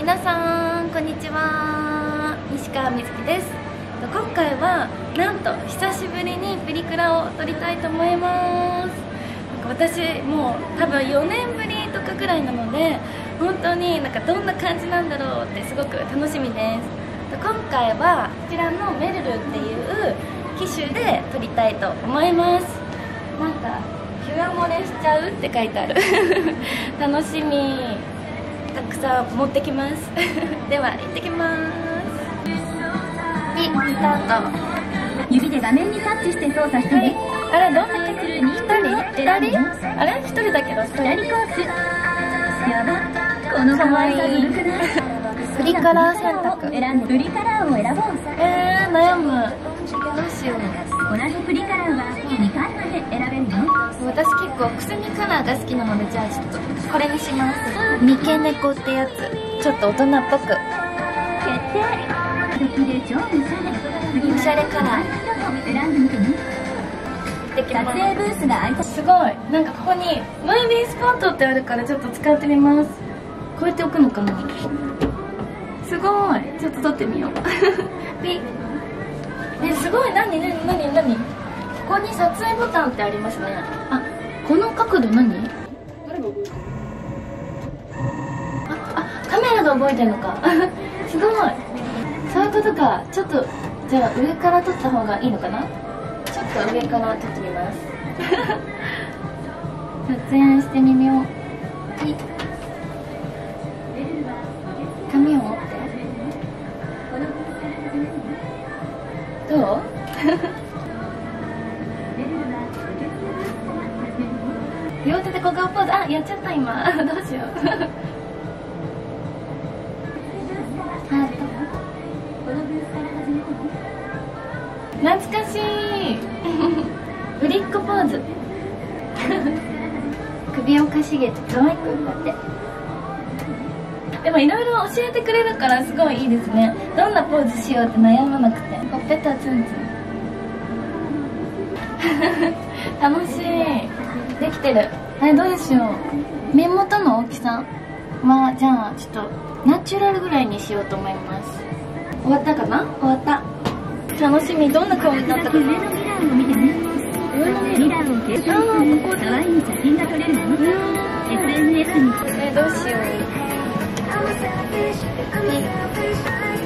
皆さんこんにちは。西川美月です。今回はなんと久しぶりにプリクラを撮りたいと思います。私もう多分4年ぶりとかくらいなので本当になんかどんな感じなんだろうってすごく楽しみです。今回はこちらのメルルっていう機種で撮りたいと思います。なんかキュア漏れしちゃうって書いてある。楽しみ。たくさん持ってきます。では行ってきます。はいスタート。指で画面にタッチして操作してね、あれどんな2人？2人？あれ？1人だけど左コースやば。この可愛さずるくない？プリカラー選択選んでプリカラーを選ぼう。えー、悩むしよう同じプリカラーは2回まで選べるよ私結構くすみカラーが好きなのでじゃあちょっとこれにします三毛猫ってやつちょっと大人っぽく決定で超おしゃれカラー選んでみてねできます撮影ブースが開いたすごい。なんかここにムービースポットってあるからちょっと使ってみます。こうやって置くのかなすごい。ちょっと撮ってみよう。ピッ。えすごい何何何何？ここに撮影ボタンってありますね。あこの角度何？ああカメラが動いてるのか。すごい。そういうことか。ちょっとじゃあ上から撮った方がいいのかな？ちょっと上から撮ってみます。撮影してみよう。はいやっちゃった今。どうしよう。懐かしい。ぶりっ子ポーズ。首をかしげて可愛くなって。でもいろいろ教えてくれるからすごいいいですね。どんなポーズしようって悩まなくて。ほっぺたツンツン。楽しい。できてる。あれどうしよう？目元の大きさはじゃあちょっとナチュラルぐらいにしようと思います。終わったかな？終わった。楽しみ。どんな顔になったかな？上のミラーを見てね上のミラーを計算すると可愛い写真が撮れるの SNS にえどうしよう？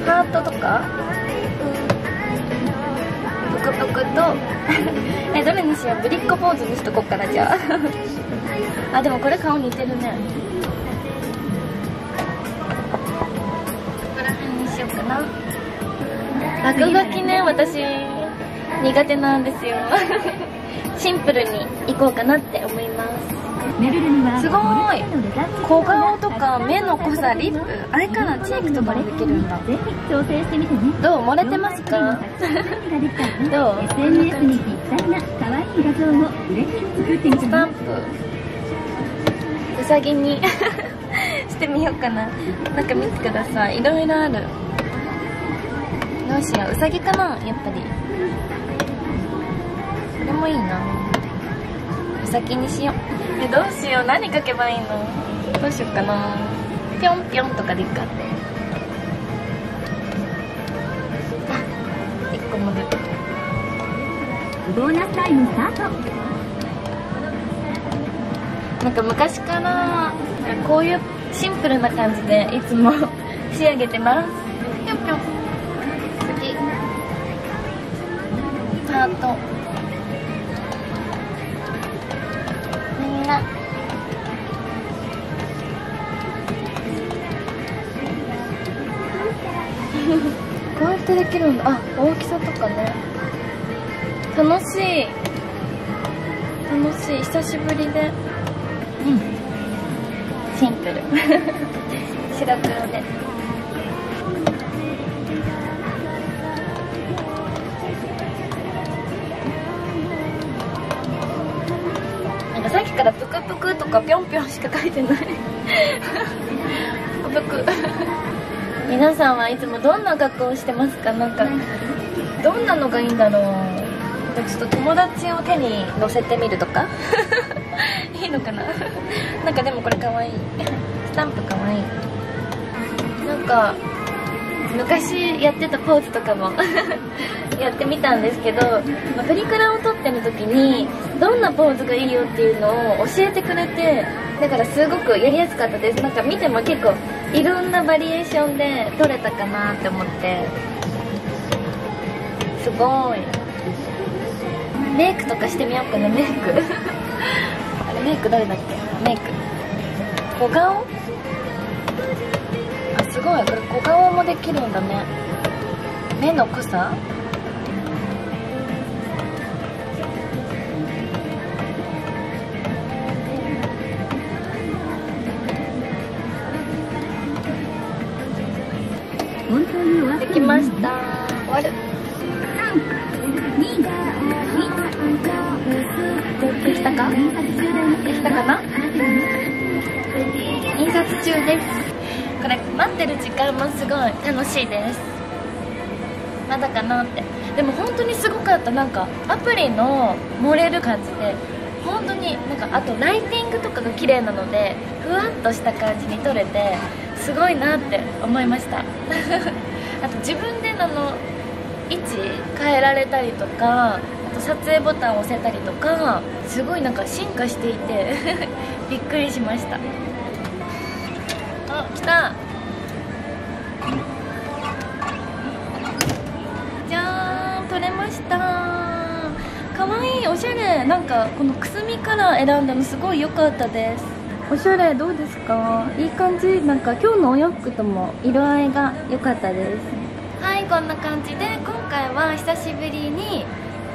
ハートとか？ぷくぷくと？えどれにしよう？ぶりっ子ポーズにしとこっからじゃああでもこれ顔似てるね。ここら辺にしようかな。落書きね私苦手なんですよ。シンプルにいこうかなって思います。すごい。小顔とか目の濃さリップ。アイカラーチークとかもできるんだ。どう？漏れてますか？どう？スタンプ。うさぎに してみようかな。なんか見てください。いろいろある。どうしよう。うさぎかな？やっぱり。これもいいな。うさぎにしよう。えどうしよう。何書けばいいの？どうしようかな。ぴょんぴょんとかでいいかって。あ一個も出てボーナスタイムスタートなんか昔からこういうシンプルな感じでいつも 仕上げてます。ぴょんぴょん。次。ハート。みんな。こうやってできるんだ。あ大きさとかね。楽しい。楽しい。久しぶりでうん。シンプル。白黒で。なんかさっきからぷくぷくとかぴょんぴょんしか書いてない。ぷくぷく。皆さんはいつもどんな格好をしてますか？なんかどんなのがいいんだろう。ちょっと友達を手に乗せてみるとか？いいのかな？なんかでもこれかわいい。スタンプかわいい。どか昔やってたポーズとかも やってみたんですけど、ま、プリクラを撮ってる時にどんなポーズがいいよっていうのを教えてくれてだからすごくやりやすかったです。なんか見ても結構いろんなバリエーションで撮れたかなって思って。すごい。メイクとかしてみようかなメイク。メイク誰だっけ？メイク。小顔？あすごい。これ小顔もできるんだね。目の濃さ？できましたできたか？印刷中だよできたかな印刷中です。これ待ってる時間もすごい楽しいです。まだかなって。でも本当にすごかった。なんかアプリの漏れる感じで。本当になんかあとライティングとかが綺麗なのでふわっとした感じに撮れてすごいなって思いました。あと自分であの位置変えられたりとかあと撮影ボタンを押せたりとかすごいなんか進化していて びっくりしました。あ来た。じゃーん取れました。かわいいおしゃれ。なんかこのくすみカラー選んだのすごい良かったです。おしゃれどうですか？いい感じ？なんか今日のお洋服とも色合いが良かったです。はいこんな感じで今回は久しぶりに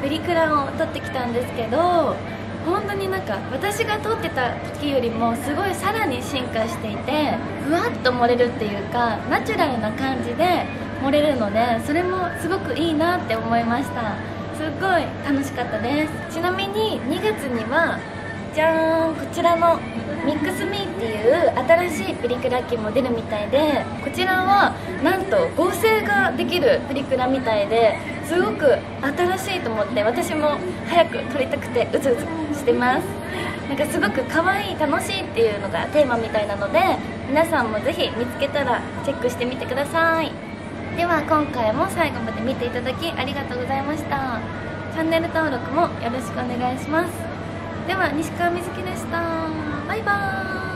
プリクラを撮ってきたんですけど本当になんか私が撮ってた時よりもすごいさらに進化していてふわっと盛れるっていうかナチュラルな感じで盛れるのでそれもすごくいいなって思いました。すっごい楽しかったです。ちなみに2月にはじゃーんこちらのミックスミーっていう新しいプリクラ機も出るみたいでこちらはなんと合成ができるプリクラみたいですごく新しいと思って私も早く撮りたくてうずうずしてます。なんかすごく可愛い楽しいっていうのがテーマみたいなので皆さんもぜひ見つけたらチェックしてみてください。では今回も最後まで見ていただきありがとうございました。チャンネル登録もよろしくお願いします。では西川瑞希でした。バイバーイ。